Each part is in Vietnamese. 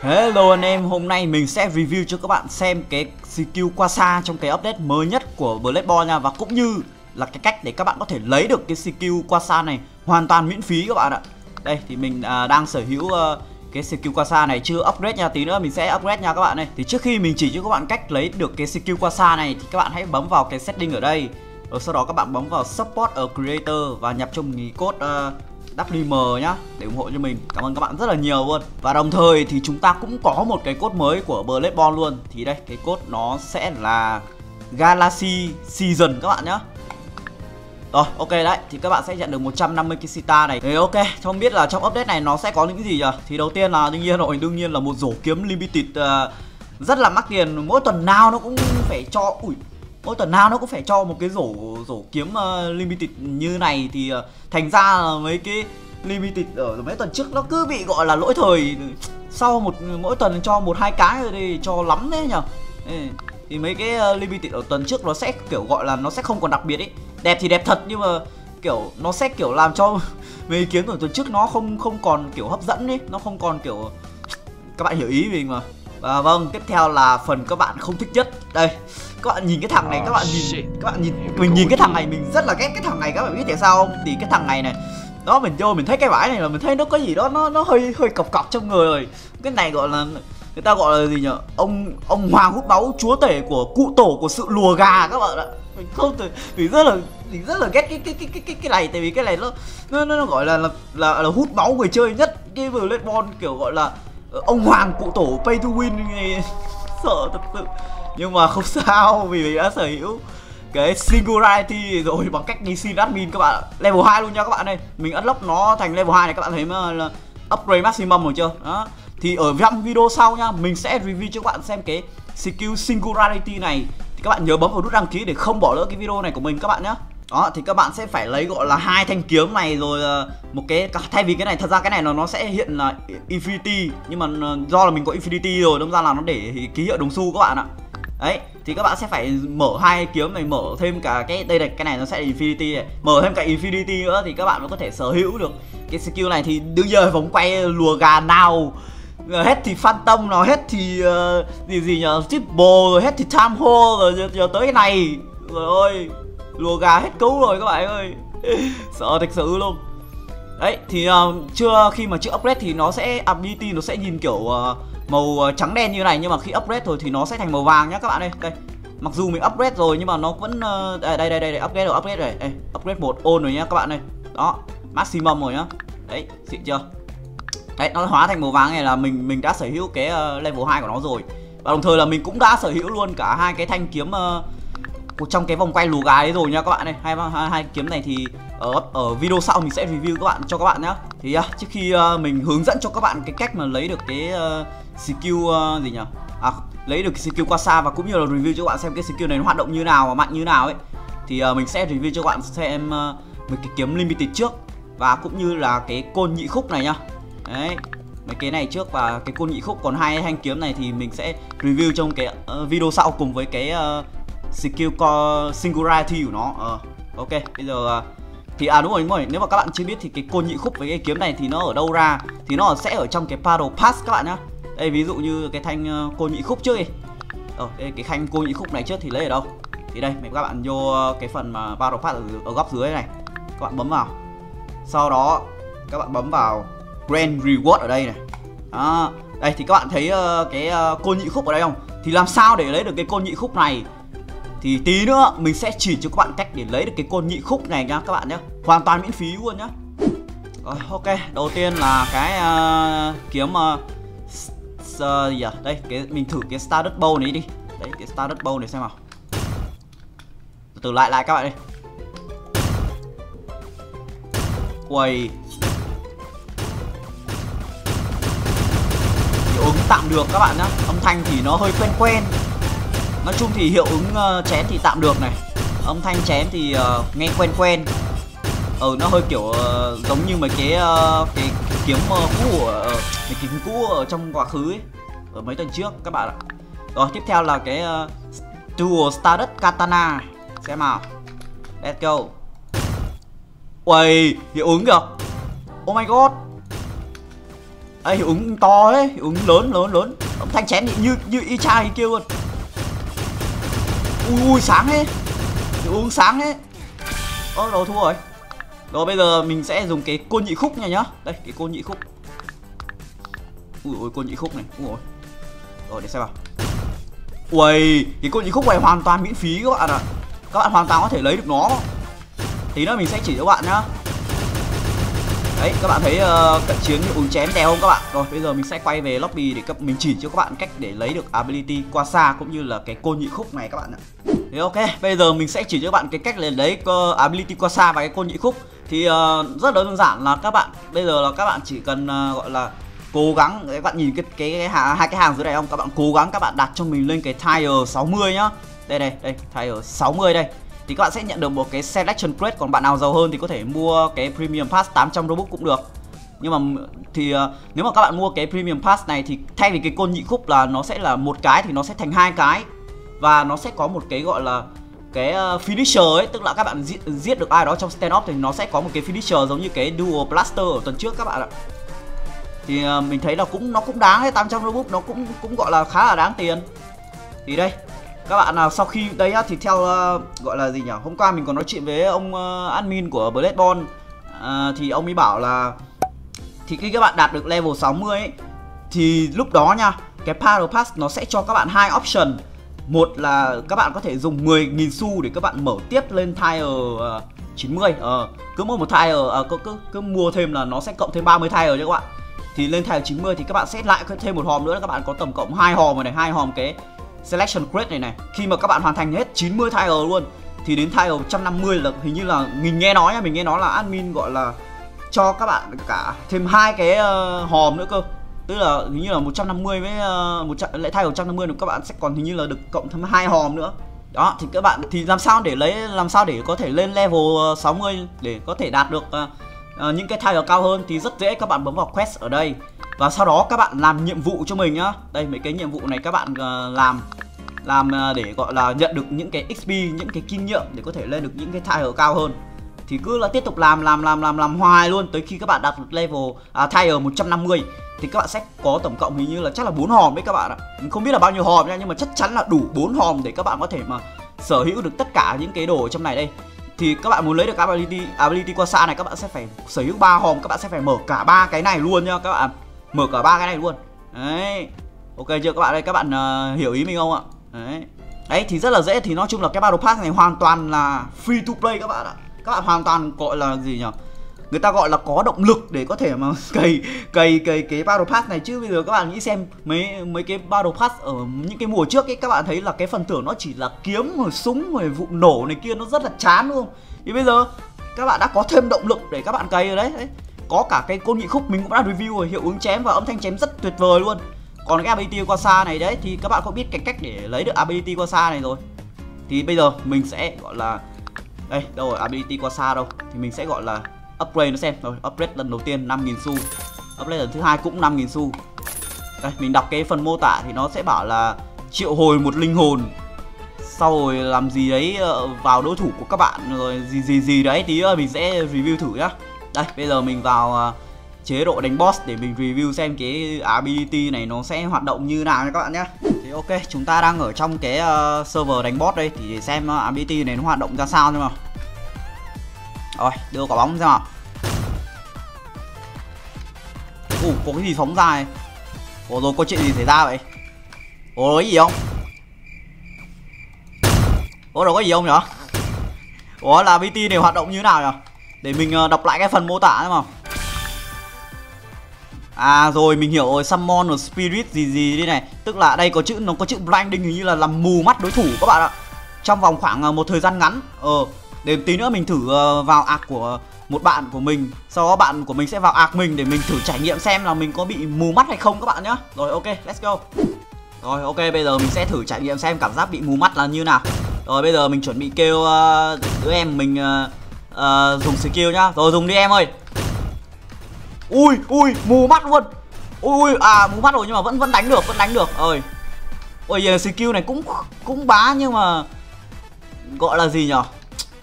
Hello anh em, hôm nay mình sẽ review cho các bạn xem cái skill qua xa trong cái update mới nhất của Bloodborne nha. Và cũng như là cái cách để các bạn có thể lấy được cái skill qua xa này hoàn toàn miễn phí các bạn ạ. Đây thì mình à, đang sở hữu à, cái skill qua xa này chưa upgrade nha, tí nữa mình sẽ upgrade nha các bạn này Thì trước khi mình chỉ cho các bạn cách lấy được cái skill qua xa này thì các bạn hãy bấm vào cái setting ở đây. Rồi sau đó các bạn bấm vào support ở creator và nhập cho mình code uh, WM nhá để ủng hộ cho mình. Cảm ơn các bạn rất là nhiều luôn. Và đồng thời thì chúng ta cũng có một cái code mới của Bloodborne luôn. Thì đây cái code nó sẽ là Galaxy Season các bạn nhá. Rồi ok đấy. Thì các bạn sẽ nhận được 150 cái sita này. Thì ok. Không biết là trong update này nó sẽ có những cái gì nhỉ? Thì đầu tiên là đương nhiên rồi đương nhiên là một rổ kiếm limited uh, rất là mắc tiền. Mỗi tuần nào nó cũng phải cho ui mỗi tuần nào nó cũng phải cho một cái rổ rổ kiếm uh, limited như này thì uh, thành ra là mấy cái limited ở mấy tuần trước nó cứ bị gọi là lỗi thời. Sau một mỗi tuần cho một hai cái rồi thì cho lắm đấy nhở thì mấy cái uh, limited ở tuần trước nó sẽ kiểu gọi là nó sẽ không còn đặc biệt ấy. Đẹp thì đẹp thật nhưng mà kiểu nó sẽ kiểu làm cho mấy kiếm ở tuần trước nó không không còn kiểu hấp dẫn ấy nó không còn kiểu các bạn hiểu ý mình mà. Và vâng tiếp theo là phần các bạn không thích nhất. Đây các bạn nhìn cái thằng này các bạn nhìn các bạn nhìn mình nhìn cái thằng này mình rất là ghét cái thằng này các bạn biết tại sao không? Thì cái thằng này này đó mình vô mình thấy cái vải này là mình thấy nó có gì đó nó nó hơi hơi cọc cọc trong người rồi. Cái này gọi là người ta gọi là gì nhở? Ông ông hoàng hút máu chúa tể của cụ tổ của sự lùa gà các bạn ạ. Mình không thể mình rất là mình rất là ghét cái cái cái cái cái, này tại vì cái này nó nó nó gọi là là là, là hút máu người chơi nhất. Cái vừa lên bon kiểu gọi là ông hoàng cụ tổ pay to win này. Sợ thật sự nhưng mà không sao, vì mình đã sở hữu cái singularity rồi, bằng cách đi xin admin các bạn ạ. Level 2 luôn nha các bạn ơi. Mình unlock nó thành level 2 này, các bạn thấy mà là upgrade maximum rồi chưa? Đó. Thì ở trong video sau nha, mình sẽ review cho các bạn xem cái skill singularity này. Thì các bạn nhớ bấm vào nút đăng ký để không bỏ lỡ cái video này của mình các bạn nhé đó, thì các bạn sẽ phải lấy, gọi là, hai thanh kiếm này rồi ờ, một cái thay vì cái này, thật ra cái này nó nó sẽ hiện là infinity, nhưng mà ờ, do là mình có infinity rồi, đâm ra là nó để ký hiệu đồng xu các bạn ạ đấy thì các bạn sẽ phải mở hai kiếm này mở thêm cả cái đây này cái này nó sẽ là infinity này. Mở thêm cả infinity nữa thì các bạn mới có thể sở hữu được cái skill này. Thì đương nhiên vòng quay lùa gà nào ờ, hết thì phantom nào hết thì uh, gì gì nhờ triple rồi hết thì time hole rồi giờ tới cái này. Rồi ơi lùa gà hết cứu rồi các bạn ơi. Sợ thật sự luôn. Đấy thì uh, chưa khi mà chưa upgrade thì nó sẽ ability nó sẽ nhìn kiểu uh, màu ờ, trắng đen như này nhưng mà khi upgrade rồi thì nó sẽ thành màu vàng nhá các bạn ơi. Đây mặc dù mình upgrade rồi nhưng mà nó vẫn ờ, đây đây đây đây upgrade rồi upgrade rồi. Đây, upgrade một ôn rồi nhá các bạn ơi. Đó maximum rồi nhá. Đấy xịn chưa? Đấy nó hóa thành màu vàng này là mình mình đã sở hữu cái ờ, level 2 của nó rồi. Và đồng thời là mình cũng đã sở hữu luôn cả hai cái thanh kiếm uh, trong cái vòng quay lù gái đấy rồi nha các bạn này hai, hai hai kiếm này thì ở ở video sau mình sẽ review các bạn cho các bạn nhé thì uh, trước khi uh, mình hướng dẫn cho các bạn cái cách mà lấy được cái uh, skill uh, gì nhỉ à lấy được cái skill qua xa và cũng như là review cho các bạn xem cái skill này nó hoạt động như nào và mạnh như nào ấy. Thì uh, mình sẽ review cho các bạn xem uh, mình cái kiếm limited trước và cũng như là cái côn nhị khúc này nhá. Đấy mấy cái này trước và cái côn nhị khúc. Còn hai thanh kiếm này thì mình sẽ review trong cái uh, video sau cùng với cái uh, skill co singularity của nó. Ờ ok bây giờ ờ, thì à đúng rồi đúng rồi. Nếu mà các bạn chưa biết thì cái côn nhị khúc với cái kiếm này thì nó ở đâu ra? Thì nó sẽ ở trong cái paddle pass các bạn nhá. Đây ví dụ như cái thanh ờ, côn nhị khúc trước đi. Ờ đây cái thanh côn nhị khúc này trước thì lấy ở đâu? Thì đây các bạn vô ờ, cái phần mà paddle pass ở, ở góc dưới này. Các bạn bấm vào. Sau đó các bạn bấm vào Grand Reward ở đây này. Đó. Đây thì các bạn thấy uh, cái uh, côn nhị khúc ở đây không? Thì làm sao để lấy được cái côn nhị khúc này? Thì tí nữa mình sẽ chỉ cho các bạn cách để lấy được cái côn nhị khúc này nhá các bạn nhé Hoàn toàn miễn phí luôn nhá. Rồi ok. Đầu tiên là cái uh, kiếm uh, uh, gì à? Đây cái mình thử cái Stardust Bow này đi. Đấy cái Stardust Bow này xem nào. Từ từ lại lại các bạn đi. Ơi ứng tạm được các bạn nhá. Âm thanh thì nó hơi quen quen nói chung thì hiệu ứng uh, chén thì tạm được này. Âm thanh chén thì uh, nghe quen quen. Ừ nó hơi kiểu uh, giống như mấy cái uh, cái, cái kiếm uh, cũ ở uh, mấy kiếm cũ ở trong quá khứ ấy ở mấy tuần trước các bạn ạ. Rồi tiếp theo là cái uh, Dual Stardust Katana xem nào. Let's go. Uầy, hiệu ứng kìa. Oh my god. Đây hiệu ứng to đấy, hiệu ứng lớn lớn lớn. Âm thanh chém như như y chang như kia luôn. Ui ui sáng ấy uống sáng ấy Ơ rồi thua rồi. Rồi bây giờ mình sẽ dùng cái côn nhị khúc này nhá. Đây, cái côn nhị khúc. Ui ôi côn nhị khúc này. Ui ôi. Rồi để xem nào. Ui, cái côn nhị khúc này hoàn toàn miễn phí các bạn ạ. À. Các bạn hoàn toàn có thể lấy được nó. Tí nữa mình sẽ chỉ cho các bạn nhá. Đấy, các bạn thấy uh, cận chiến hiệu ứng chém đèo không các bạn? Rồi, bây giờ mình sẽ quay về lobby để cấp mình chỉ cho các bạn cách để lấy được ability qua xa cũng như là cái côn nhị khúc này các bạn ạ. Thì ok, bây giờ mình sẽ chỉ cho các bạn cái cách để lấy uh, ability qua xa và cái côn nhị khúc. Thì uh, rất là đơn giản là các bạn bây giờ là các bạn chỉ cần uh, gọi là cố gắng các bạn nhìn cái cái, cái, cái hai cái hàng dưới này không? Các bạn cố gắng các bạn đặt cho mình lên cái tire 60 nhá. Đây đây, đây, tire 60 đây thì các bạn sẽ nhận được một cái selection crate còn bạn nào giàu hơn thì có thể mua cái premium pass 800 robux cũng được. Nhưng mà thì uh, nếu mà các bạn mua cái premium pass này thì thay vì cái côn nhị khúc là nó sẽ là một cái thì nó sẽ thành hai cái. Và nó sẽ có một cái gọi là cái uh, finisher ấy tức là các bạn giết, giết được ai đó trong stand up thì nó sẽ có một cái finisher giống như cái dual blaster ở tuần trước các bạn ạ. Thì uh, mình thấy là cũng nó cũng đáng đấy 800 robux nó cũng cũng gọi là khá là đáng tiền. Thì đây các bạn nào sau khi đấy á thì theo uh, gọi là gì nhỉ? Hôm qua mình còn nói chuyện với ông uh, admin của Bloodborne uh, à, thì ông ấy bảo là thì khi các bạn đạt được level 60 ấy thì lúc đó nha cái Power Pass nó sẽ cho các bạn hai option. Một là các bạn có thể dùng 10.000 xu để các bạn mở tiếp lên tire uh, 90 uh, cứ mua một tire uh, ờ, cứ, cứ, cứ mua thêm là nó sẽ cộng thêm 30 tire cho các bạn. Thì lên tire 90 thì các bạn sẽ lại thêm một hòm nữa là các bạn có tổng cộng hai hòm rồi này hai hòm cái selection crate này này. Khi mà các bạn hoàn thành hết 90 tile luôn thì đến tile 150 là hình như là mình nghe nói nha mình nghe nói là admin gọi là cho các bạn cả thêm hai cái uh, hòm nữa cơ. Tức là hình như là 150 với uh, một lẽ thay 150 thì các bạn sẽ còn hình như là được cộng thêm hai hòm nữa. Đó thì các bạn thì làm sao để lấy làm sao để có thể lên level ờ, 60 để có thể đạt được uh, uh, những cái title cao hơn thì rất dễ các bạn bấm vào quest ở đây. Và sau đó các bạn làm nhiệm vụ cho mình nhá. Đây mấy cái nhiệm vụ này các bạn uh, làm làm uh, để gọi là nhận được những cái xp những cái kinh nghiệm để có thể lên được những cái title cao hơn. Thì cứ là tiếp tục làm làm làm làm làm hoài luôn tới khi các bạn đạt được level à, tire 150 thì các bạn sẽ có tổng cộng hình như là chắc là bốn hòm đấy các bạn ạ. Mình không biết là bao nhiêu hòm nha nhưng mà chắc chắn là đủ bốn hòm để các bạn có thể mà sở hữu được tất cả những cái đồ ở trong này đây thì các bạn muốn lấy được ability ability qua xa này các bạn sẽ phải sở hữu ba hòm các bạn sẽ phải mở cả ba cái này luôn nhá các bạn. Mở cả ba cái này luôn. Đấy. Ok chưa các bạn đây các bạn uh, hiểu ý mình không ạ? Đấy. Đấy thì rất là dễ. Thì nói chung là cái battle pass này hoàn toàn là free to play các bạn ạ. Các bạn hoàn toàn gọi là gì nhỉ người ta gọi là có động lực để có thể mà cày cày cày cái battle pass này. Chứ bây giờ các bạn nghĩ xem mấy mấy cái battle pass ở những cái mùa trước ấy các bạn thấy là cái phần thưởng nó chỉ là kiếm rồi súng rồi vụ nổ này kia nó rất là chán luôn thì bây giờ các bạn đã có thêm động lực để các bạn cày rồi đấy, đấy có cả cái côn nhị khúc mình cũng đã review rồi hiệu ứng chém và âm thanh chém rất tuyệt vời luôn. Còn cái ability qua xa này đấy thì các bạn có biết cái cách để lấy được ability qua xa này rồi. Thì bây giờ mình sẽ gọi là đây đâu rồi ability qua xa đâu? Thì mình sẽ gọi là upgrade nó xem. Rồi upgrade lần đầu tiên 5.000 xu. Upgrade lần thứ hai cũng 5.000 xu. Đây mình đọc cái phần mô tả thì nó sẽ bảo là triệu hồi một linh hồn. Sau rồi làm gì đấy ờ, vào đối thủ của các bạn rồi gì gì gì đấy. Tí nữa mình sẽ review thử nhá. Đây bây giờ mình vào ờ, chế độ đánh boss để mình review xem cái ability này nó sẽ hoạt động như nào nha các bạn nhé thì ok chúng ta đang ở trong cái uh, server đánh boss đây. Thì xem uh, ability này nó hoạt động ra sao thôi mà rồi, đưa quả bóng xem nào. Ủa, có cái gì phóng ra này? Ủa rồi, có chuyện gì xảy ra vậy? Ủa có gì không? Ủa, rồi có gì không nhở? Ủa, là BT này hoạt động như thế nào nhở? Để mình ờ, đọc lại cái phần mô tả xem không? À rồi, mình hiểu rồi. Summon or Spirit gì gì đây này. Tức là đây có chữ, nó có chữ blinding hình như là làm mù mắt đối thủ các bạn ạ. Trong vòng khoảng ờ, một thời gian ngắn. Ờ để tí nữa mình thử ờ, vào ạc của một bạn của mình. Sau đó bạn của mình sẽ vào ạc mình để mình thử trải nghiệm xem là mình có bị mù mắt hay không các bạn nhá. Rồi ok let's go. Rồi ok bây giờ mình sẽ thử trải nghiệm xem cảm giác bị mù mắt là như nào. Rồi bây giờ mình chuẩn bị kêu uh, đứa em mình uh, uh, dùng skill nhá. Rồi dùng đi em ơi. Ui ui mù mắt luôn. Ui à mù mắt rồi nhưng mà vẫn vẫn đánh được vẫn đánh được. Ơi ôi giờ skill này cũng cũng bá nhưng mà gọi là gì nhở?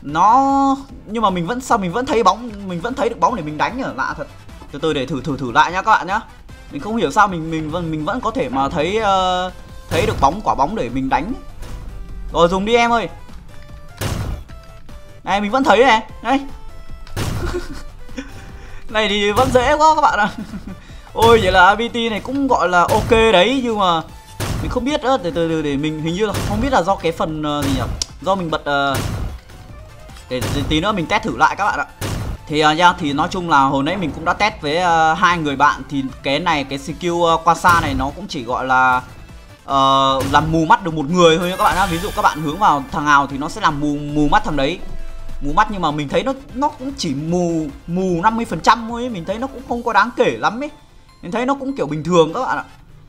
Nó nhưng mà mình vẫn sao mình vẫn thấy bóng mình vẫn thấy được bóng để mình đánh nhở lạ thật. Từ từ để thử thử thử lại nhá các bạn nhá. Mình không hiểu sao mình mình vẫn mình vẫn có thể mà thấy uh, thấy được bóng quả bóng để mình đánh. Rồi dùng đi em ơi. Này mình vẫn thấy này. Đây này thì vẫn dễ quá các bạn ạ. Ôi vậy là abt này cũng gọi là ok đấy nhưng mà mình không biết nữa. Từ từ để mình hình như là không biết là do cái phần uh, gì nhỉ? Do mình bật uh, để, để tí nữa mình test thử lại các bạn ạ. Thì à, uh, yeah, thì nói chung là hồi nãy mình cũng đã test với uh, hai người bạn. Thì cái này cái skill uh, qua xa này nó cũng chỉ gọi là uh, làm mù mắt được một người thôi các bạn nhá. Ví dụ các bạn hướng vào thằng nào thì nó sẽ làm mù mù mắt thằng đấy. Mù mắt nhưng mà mình thấy nó nó cũng chỉ mù mù 50 phần trăm thôi ấy. mình thấy nó cũng không có đáng kể lắm ấy. Mình thấy nó cũng kiểu bình thường các bạn ạ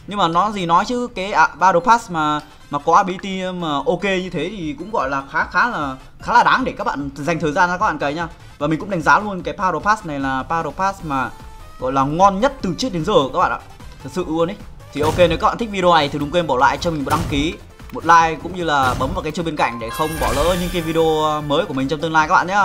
nhưng mà nó gì nói chứ cái à, battle pass mà mà có ability mà ok như thế thì cũng gọi là khá khá là khá là đáng để các bạn dành thời gian ra các bạn cày nha. Và mình cũng đánh giá luôn cái battle pass này là battle pass mà gọi là ngon nhất từ trước đến giờ các bạn ạ. Thật sự luôn ấy thì ok nếu các bạn thích video này thì đừng quên bỏ lại cho mình một đăng ký một like cũng như là bấm vào cái chuông bên cạnh để không bỏ lỡ những cái video mới của mình trong tương lai các bạn nhé